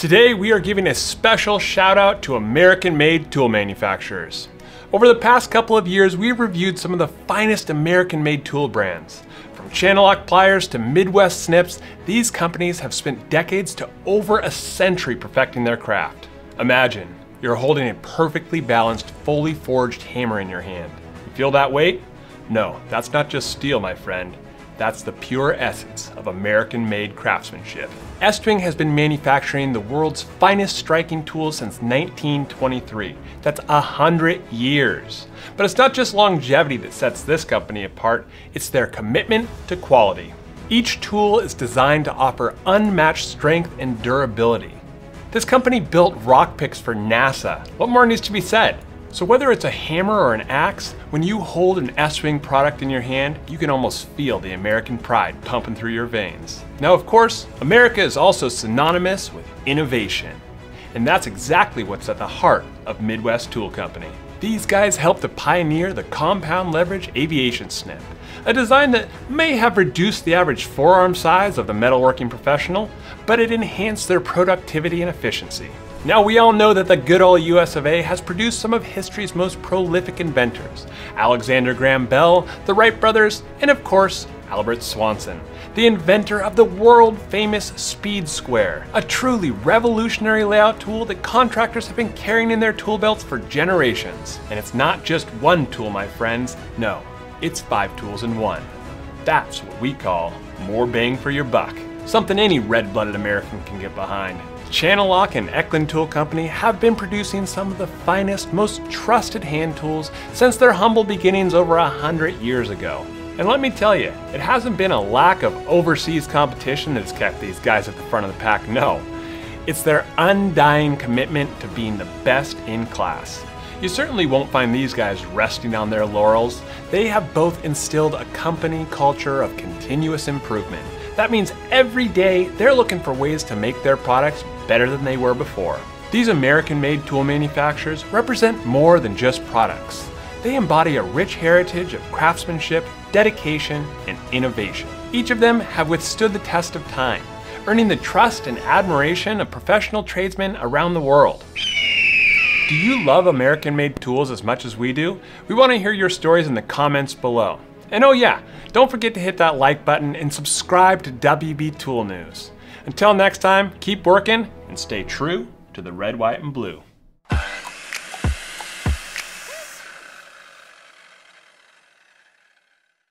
Today we are giving a special shout out to American-made tool manufacturers. Over the past couple of years, we've reviewed some of the finest American-made tool brands. From Channellock pliers to Midwest snips, these companies have spent decades to over a century perfecting their craft. Imagine, you're holding a perfectly balanced, fully forged hammer in your hand. You feel that weight? No, that's not just steel, my friend. That's the pure essence of American-made craftsmanship. Estwing has been manufacturing the world's finest striking tools since 1923. That's a hundred years. But it's not just longevity that sets this company apart, it's their commitment to quality. Each tool is designed to offer unmatched strength and durability. This company built rock picks for NASA. What more needs to be said? So whether it's a hammer or an axe, when you hold an Estwing product in your hand, you can almost feel the American pride pumping through your veins. Now of course, America is also synonymous with innovation. And that's exactly what's at the heart of Midwest Tool Company. These guys helped to pioneer the compound leverage aviation snip, a design that may have reduced the average forearm size of the metalworking professional, but it enhanced their productivity and efficiency. Now we all know that the good old US of A has produced some of history's most prolific inventors. Alexander Graham Bell, the Wright brothers, and of course, Albert Swanson, the inventor of the world famous Speed Square, a truly revolutionary layout tool that contractors have been carrying in their tool belts for generations. And it's not just one tool, my friends, no, it's five tools in one. That's what we call more bang for your buck, something any red-blooded American can get behind. Channellock and Eklind Tool Company have been producing some of the finest, most trusted hand tools since their humble beginnings over a hundred years ago. And let me tell you, it hasn't been a lack of overseas competition that's kept these guys at the front of the pack, no. It's their undying commitment to being the best in class. You certainly won't find these guys resting on their laurels. They have both instilled a company culture of continuous improvement. That means every day they're looking for ways to make their products better than they were before. These American-made tool manufacturers represent more than just products. They embody a rich heritage of craftsmanship, dedication, and innovation. Each of them have withstood the test of time, earning the trust and admiration of professional tradesmen around the world. Do you love American-made tools as much as we do? We want to hear your stories in the comments below. And oh yeah, don't forget to hit that like button and subscribe to WB Tool News. Until next time, keep working and stay true to the red, white, and blue.